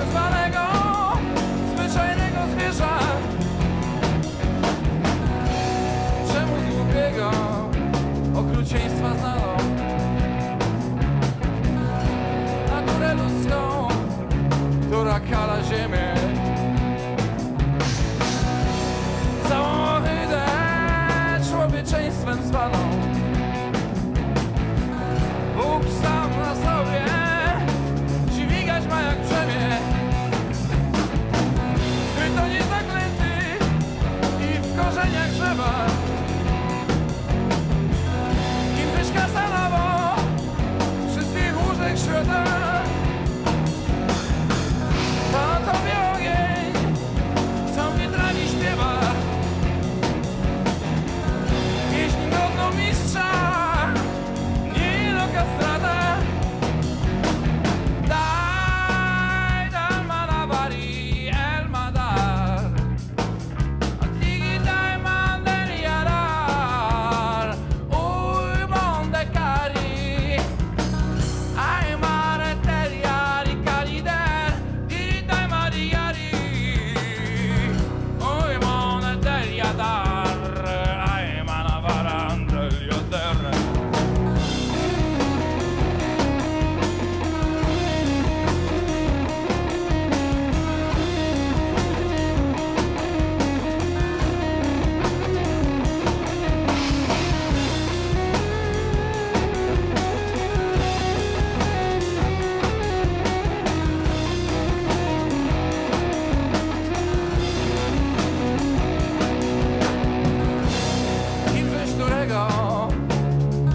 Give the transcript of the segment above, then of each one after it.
seems I got.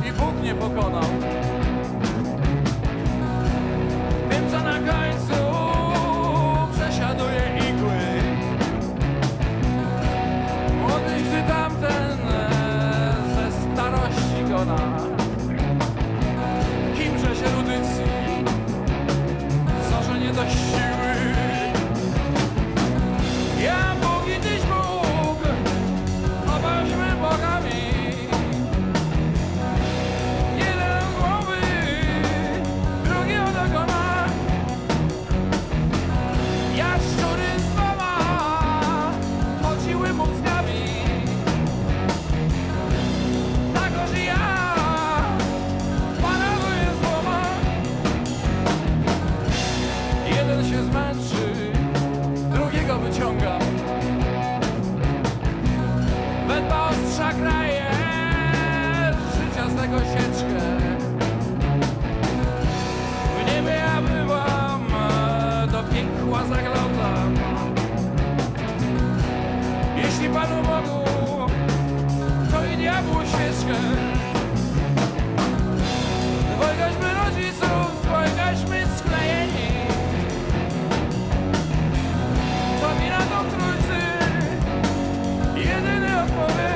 I Bóg nie pokonał. Tym co na końcu szakraje Życia z tego sieczkę. W niebie ja bywam e, Do piekła zaglądam Jeśli Panu Bogu To i diabłu świeczkę. Dwojgaśmy rodziców Dwojgaśmy sklejeni To mi na tą trójcy Jedyny odpowiedź.